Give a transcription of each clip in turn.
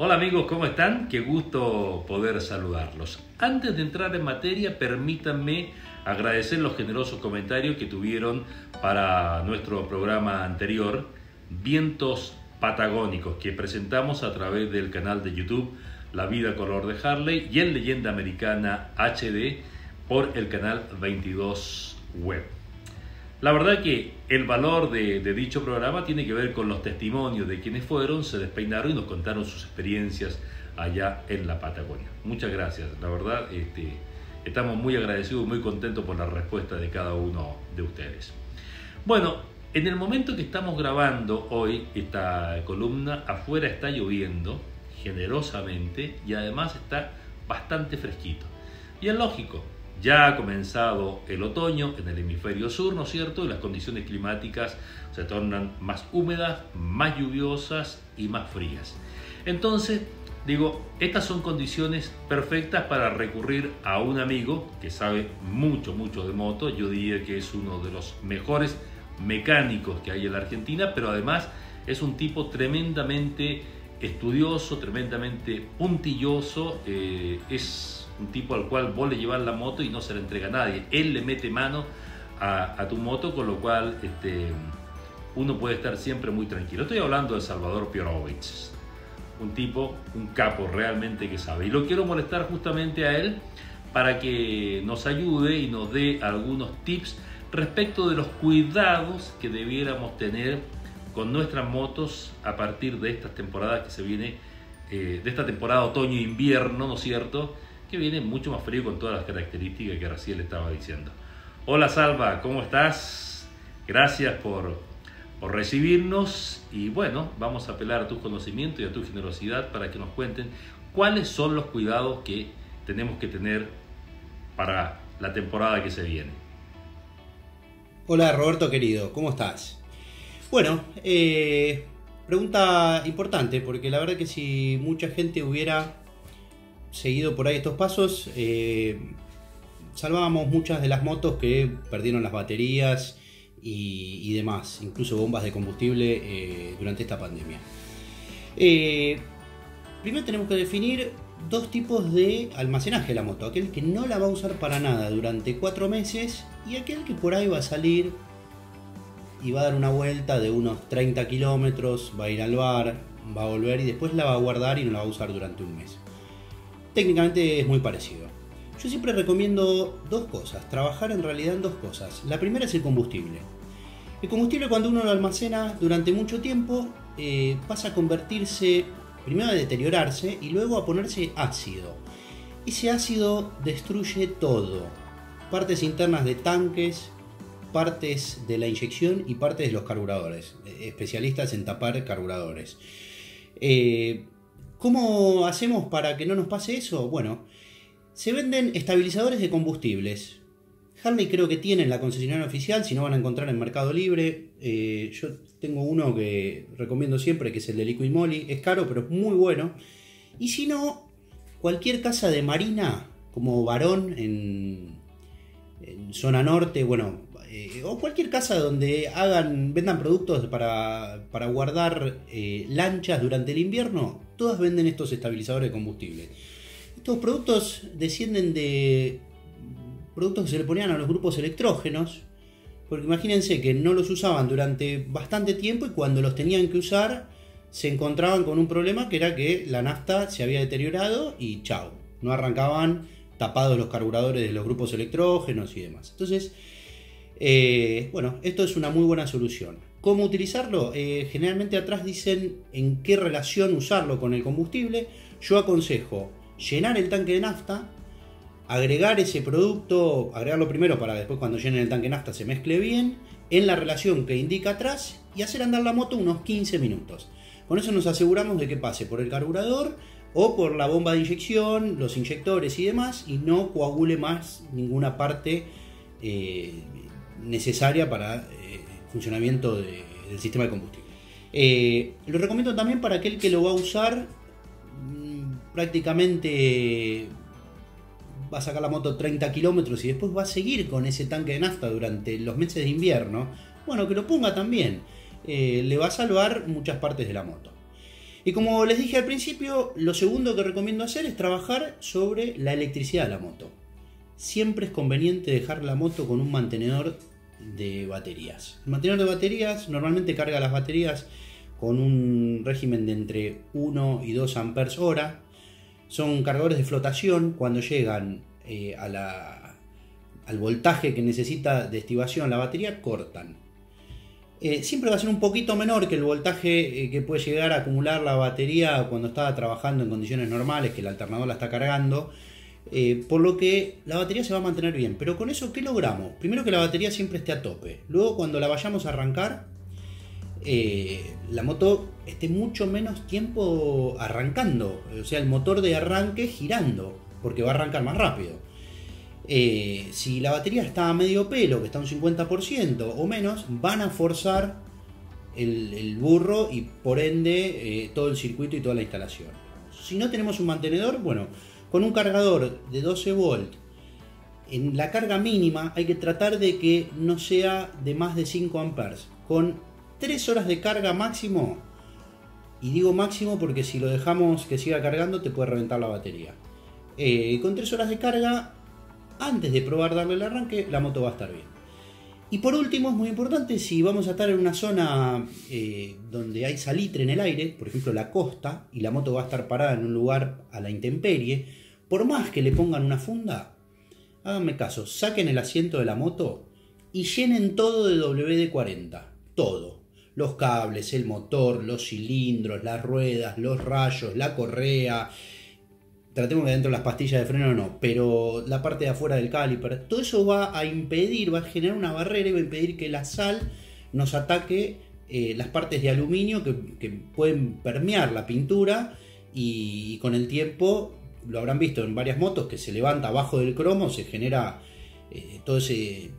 Hola amigos, ¿cómo están? Qué gusto poder saludarlos. Antes de entrar en materia, permítanme agradecer los generosos comentarios que tuvieron para nuestro programa anterior, Vientos Patagónicos, que presentamos a través del canal de YouTube La Vida Color de Harley y en Leyenda Americana HD por el canal 22 Web. La verdad que el valor de, dicho programa tiene que ver con los testimonios de quienes fueron, se despeinaron y nos contaron sus experiencias allá en la Patagonia. Muchas gracias, la verdad este, estamos muy agradecidos, muy contentos por la respuesta de cada uno de ustedes. Bueno, en el momento que estamos grabando hoy esta columna, afuera está lloviendo generosamente y además está bastante fresquito. Y es lógico, ya ha comenzado el otoño en el hemisferio sur, ¿no es cierto? Y las condiciones climáticas se tornan más húmedas, más lluviosas y más frías. Entonces, digo, estas son condiciones perfectas para recurrir a un amigo que sabe mucho, mucho de moto. Yo diría que es uno de los mejores mecánicos que hay en la Argentina, pero además es un tipo tremendamente estudioso, tremendamente puntilloso. Eh, es un tipo al cual vos le llevas la moto y no se la entrega a nadie. Él le mete mano a, tu moto, con lo cual este, uno puede estar siempre muy tranquilo. Estoy hablando de Salvador Piorovich, un tipo, un capo realmente que sabe. Y lo quiero molestar justamente a él para que nos ayude y nos dé algunos tips respecto de los cuidados que debiéramos tener con nuestras motos a partir de estas temporadas que se viene, eh, de esta temporada otoño-invierno, ¿no es cierto? Que viene mucho más frío con todas las características que recién le estaba diciendo. Hola Salva, ¿cómo estás? Gracias por, por recibirnos y bueno, vamos a apelar a tu conocimiento y a tu generosidad para que nos cuenten cuáles son los cuidados que tenemos que tener para la temporada que se viene. Hola Roberto querido, ¿cómo estás? Bueno, eh, pregunta importante porque la verdad que si mucha gente hubiera seguido por ahí estos pasos, eh, salvábamos muchas de las motos que perdieron las baterías y, demás, incluso bombas de combustible eh, durante esta pandemia. Eh, primero tenemos que definir dos tipos de almacenaje de la moto, aquel que no la va a usar para nada durante cuatro meses y aquel que por ahí va a salir y va a dar una vuelta de unos 30 kilómetros, va a ir al bar, va a volver y después la va a guardar y no la va a usar durante un mes técnicamente es muy parecido. Yo siempre recomiendo dos cosas, trabajar en realidad en dos cosas. La primera es el combustible. El combustible cuando uno lo almacena durante mucho tiempo eh, pasa a convertirse, primero a deteriorarse y luego a ponerse ácido. Ese ácido destruye todo. Partes internas de tanques, partes de la inyección y partes de los carburadores. Eh, especialistas en tapar carburadores. Eh, ¿Cómo hacemos para que no nos pase eso? Bueno, se venden estabilizadores de combustibles. Harley creo que tiene la concesionaria oficial, si no van a encontrar en Mercado Libre. Eh, yo tengo uno que recomiendo siempre, que es el de Liquid Moly. Es caro, pero es muy bueno. Y si no, cualquier casa de marina, como varón en, zona norte, bueno, eh, o cualquier casa donde hagan, vendan productos para, guardar eh, lanchas durante el invierno, todas venden estos estabilizadores de combustible. Estos productos descienden de productos que se le ponían a los grupos electrógenos, porque imagínense que no los usaban durante bastante tiempo y cuando los tenían que usar se encontraban con un problema que era que la nafta se había deteriorado y chao, no arrancaban tapados los carburadores de los grupos electrógenos y demás. Entonces, eh, bueno, esto es una muy buena solución. ¿Cómo utilizarlo? Eh, generalmente atrás dicen en qué relación usarlo con el combustible. Yo aconsejo llenar el tanque de nafta, agregar ese producto, agregarlo primero para después cuando llenen el tanque de nafta se mezcle bien, en la relación que indica atrás y hacer andar la moto unos 15 minutos. Con eso nos aseguramos de que pase por el carburador o por la bomba de inyección, los inyectores y demás y no coagule más ninguna parte eh, necesaria para funcionamiento del sistema de combustible. Eh, lo recomiendo también para aquel que lo va a usar mm, prácticamente va a sacar la moto 30 kilómetros y después va a seguir con ese tanque de nafta durante los meses de invierno, bueno, que lo ponga también. Eh, le va a salvar muchas partes de la moto. Y como les dije al principio, lo segundo que recomiendo hacer es trabajar sobre la electricidad de la moto. Siempre es conveniente dejar la moto con un mantenedor de baterías. El mantenedor de baterías normalmente carga las baterías con un régimen de entre 1 y 2 amperes hora. Son cargadores de flotación cuando llegan eh, al voltaje que necesita de estivación la batería, cortan. Eh, siempre va a ser un poquito menor que el voltaje eh, que puede llegar a acumular la batería cuando está trabajando en condiciones normales, que el alternador la está cargando. Por lo que la batería se va a mantener bien. Pero con eso, ¿qué logramos? Primero que la batería siempre esté a tope. Luego, cuando la vayamos a arrancar, eh, la moto esté mucho menos tiempo arrancando, o sea, el motor de arranque girando, porque va a arrancar más rápido. Eh, si la batería está a medio pelo, que está un 50% o menos, van a forzar el, burro y por ende eh, todo el circuito y toda la instalación. Si no tenemos un mantenedor, bueno, con un cargador de 12 volt en la carga mínima hay que tratar de que no sea de más de 5 amperes. Con 3 horas de carga máximo. Y digo máximo porque si lo dejamos que siga cargando te puede reventar la batería. Eh, con 3 horas de carga, antes de probar darle el arranque, la moto va a estar bien. Y por último, es muy importante, si vamos a estar en una zona eh, donde hay salitre en el aire, por ejemplo la costa, y la moto va a estar parada en un lugar a la intemperie, por más que le pongan una funda, háganme caso, saquen el asiento de la moto y llenen todo de WD-40, todo los cables, el motor, los cilindros, las ruedas, los rayos, la correa. Tratemos que dentro las pastillas de freno no, pero la parte de afuera del caliper, todo eso va a impedir, va a generar una barrera y va a impedir que la sal nos ataque eh, las partes de aluminio que, pueden permear la pintura y, con el tiempo, lo habrán visto en varias motos, que se levanta abajo del cromo, se genera eh, ese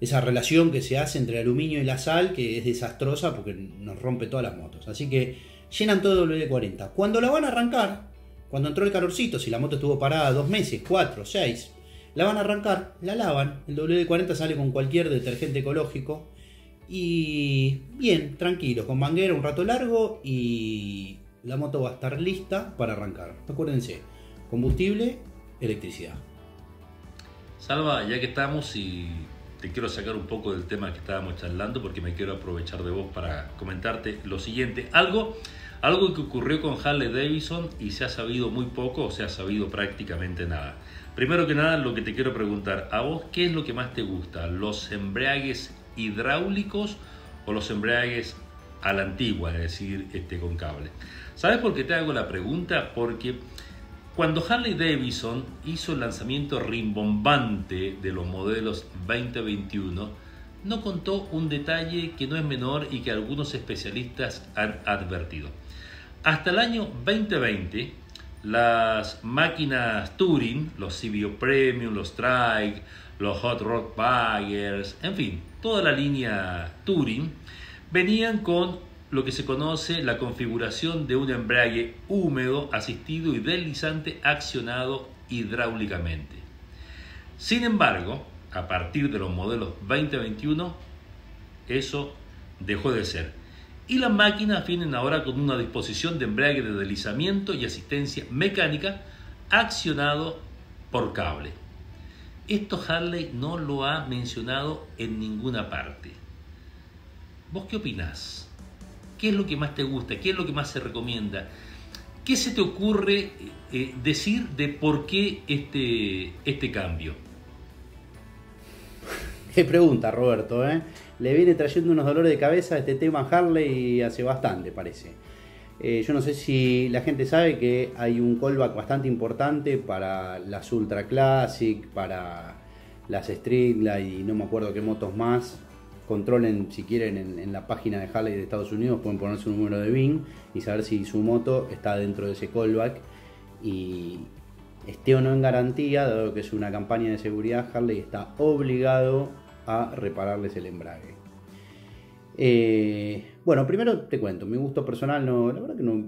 esa relación que se hace entre el aluminio y la sal, que es desastrosa porque nos rompe todas las motos. Así que llenan todo el WD-40. Cuando la van a arrancar, cuando entró el calorcito, si la moto estuvo parada dos meses, cuatro, seis, la van a arrancar, la lavan. El WD-40 sale con cualquier detergente ecológico. Y bien, tranquilo, con manguera un rato largo y la moto va a estar lista para arrancar. Acuérdense, combustible, electricidad. Salva, ya que estamos y te quiero sacar un poco del tema que estábamos charlando porque me quiero aprovechar de vos para comentarte lo siguiente. Algo, algo que ocurrió con Harley Davidson y se ha sabido muy poco o se ha sabido prácticamente nada. Primero que nada, lo que te quiero preguntar, ¿a vos qué es lo que más te gusta? ¿Los embragues hidráulicos o los embragues a la antigua, es decir, este, con cable? ¿Sabes por qué te hago la pregunta? Porque cuando Harley Davidson hizo el lanzamiento rimbombante de los modelos 2021, no contó un detalle que no es menor y que algunos especialistas han advertido. Hasta el año 2020, las máquinas Touring, los CBO Premium, los Strike, los Hot Rod Baggers, en fin, toda la línea Touring, venían con lo que se conoce la configuración de un embrague húmedo, asistido y deslizante accionado hidráulicamente. Sin embargo, a partir de los modelos 2021, eso dejó de ser. Y las máquinas vienen ahora con una disposición de embrague de deslizamiento y asistencia mecánica accionado por cable. Esto Harley no lo ha mencionado en ninguna parte. ¿Vos qué opinás? ¿Qué es lo que más te gusta? ¿Qué es lo que más se recomienda? ¿Qué se te ocurre eh, decir de por qué este, este cambio? Pregunta, Roberto. ¿eh? Le viene trayendo unos dolores de cabeza este tema Harley hace bastante, parece. Eh, yo no sé si la gente sabe que hay un callback bastante importante para las Ultra Classic, para las Street y no me acuerdo qué motos más, controlen si quieren en, la página de Harley de Estados Unidos, pueden poner su número de BIN y saber si su moto está dentro de ese callback y esté o no en garantía, dado que es una campaña de seguridad, Harley está obligado a repararles el embrague. Eh, bueno, primero te cuento, mi gusto personal no, la verdad que no,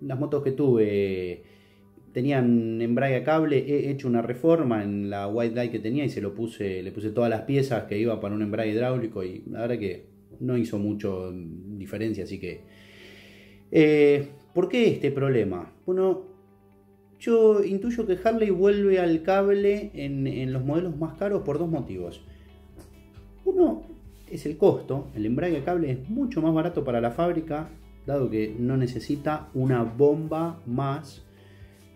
las motos que tuve tenían embrague a cable, he hecho una reforma en la white light que tenía y se lo puse, le puse todas las piezas que iba para un embrague hidráulico y la verdad que no hizo mucho diferencia, así que Eh, ¿Por qué este problema? Bueno, yo intuyo que Harley vuelve al cable en, los modelos más caros por dos motivos. Uno es el costo, el embrague de cable es mucho más barato para la fábrica, dado que no necesita una bomba más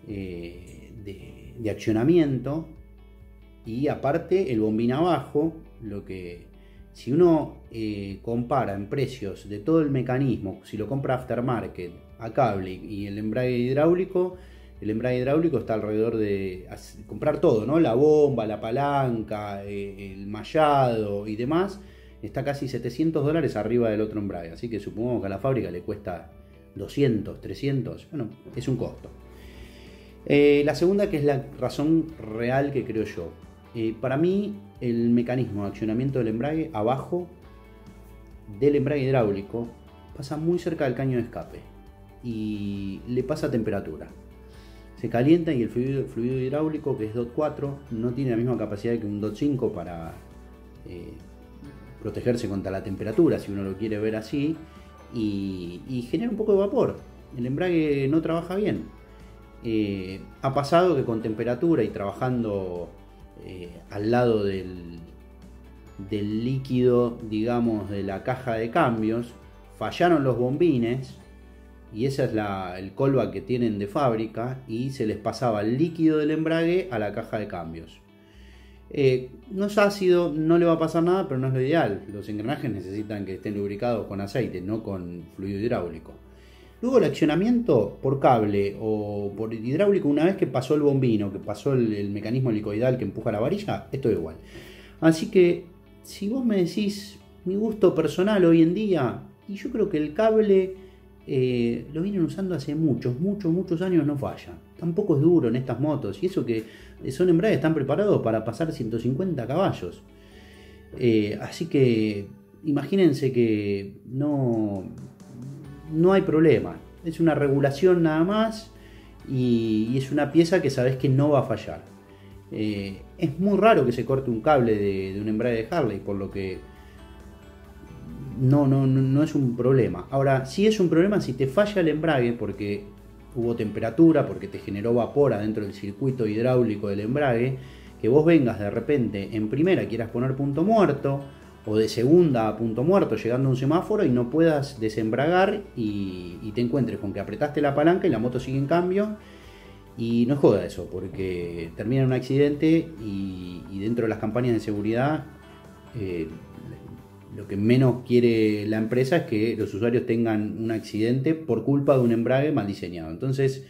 eh, de, accionamiento. Y aparte el bombín abajo, lo que si uno eh, compara en precios de todo el mecanismo, si lo compra aftermarket a cable y el embrague hidráulico, el embrague hidráulico está alrededor de comprar todo, ¿no? La bomba, la palanca, eh, el mallado y demás, está casi 700 dólares arriba del otro embrague. Así que supongo que a la fábrica le cuesta 200, 300, bueno, es un costo. Eh, la segunda, que es la razón real que creo yo. para mí, el mecanismo de accionamiento del embrague abajo del embrague hidráulico pasa muy cerca del caño de escape y le pasa temperatura. Se calienta y el fluido, hidráulico, que es DOT 4, no tiene la misma capacidad que un DOT 5 para eh, protegerse contra la temperatura, si uno lo quiere ver así, y, genera un poco de vapor. El embrague no trabaja bien. Eh, ha pasado que con temperatura y trabajando eh, al lado del, del líquido, digamos, de la caja de cambios, fallaron los bombines y ese es el callback que tienen de fábrica y se les pasaba el líquido del embrague a la caja de cambios. Eh, no es ácido, no le va a pasar nada, pero no es lo ideal. Los engranajes necesitan que estén lubricados con aceite, no con fluido hidráulico. Luego el accionamiento por cable o por hidráulico, una vez que pasó el bombino, que pasó el, mecanismo helicoidal que empuja la varilla, esto es igual. Así que si vos me decís mi gusto personal hoy en día, y yo creo que el cable eh, lo vienen usando hace muchos, muchos, muchos años, no falla. Tampoco es duro en estas motos, y eso que son embragues están preparados para pasar 150 caballos. Eh, así que imagínense que no, no hay problema. Es una regulación nada más y, es una pieza que sabes que no va a fallar. Eh, es muy raro que se corte un cable de, un embrague de Harley, por lo que no, no, no es un problema. Ahora, si es un problema si te falla el embrague porque hubo temperatura, porque te generó vapor adentro del circuito hidráulico del embrague, que vos vengas de repente en primera quieras poner punto muerto, o de segunda a punto muerto llegando a un semáforo y no puedas desembragar y, te encuentres con que apretaste la palanca y la moto sigue en cambio. Y no joda eso, porque termina en un accidente y, dentro de las campañas de seguridad eh, lo que menos quiere la empresa es que los usuarios tengan un accidente por culpa de un embrague mal diseñado. Entonces,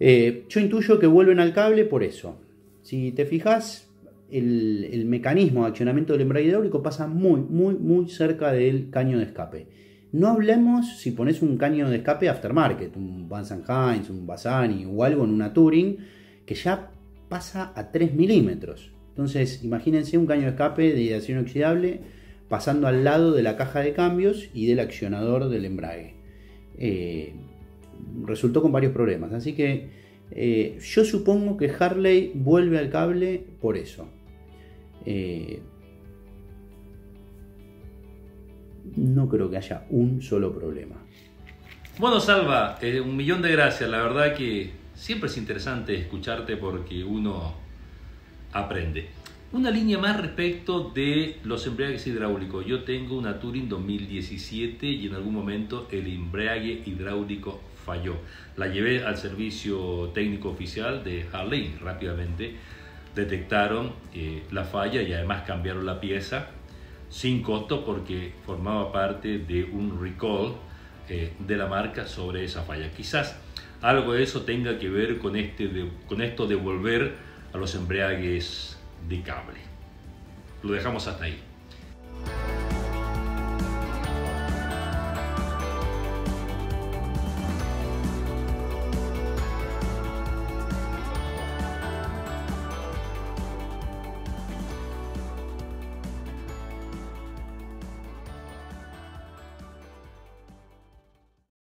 eh, yo intuyo que vuelven al cable por eso. Si te fijas, el, mecanismo de accionamiento del embrague hidráulico pasa muy, muy, muy cerca del caño de escape. No hablemos si pones un caño de escape aftermarket, un Van Heinz, un Bassani o algo en una Touring, que ya pasa a 3 milímetros. Entonces, imagínense un caño de escape de acción oxidable pasando al lado de la caja de cambios y del accionador del embrague. Eh, resultó con varios problemas, así que eh, yo supongo que Harley vuelve al cable por eso. Eh, no creo que haya un solo problema. Bueno, Salva, un millón de gracias. La verdad que siempre es interesante escucharte porque uno aprende. Una línea más respecto de los embragues hidráulicos. Yo tengo una Touring 2017 y en algún momento el embrague hidráulico falló. La llevé al servicio técnico oficial de Harley rápidamente detectaron eh, la falla y además cambiaron la pieza sin costo porque formaba parte de un recall eh, de la marca sobre esa falla. Quizás algo de eso tenga que ver con, este con esto de volver a los embragues de cable. Lo dejamos hasta ahí.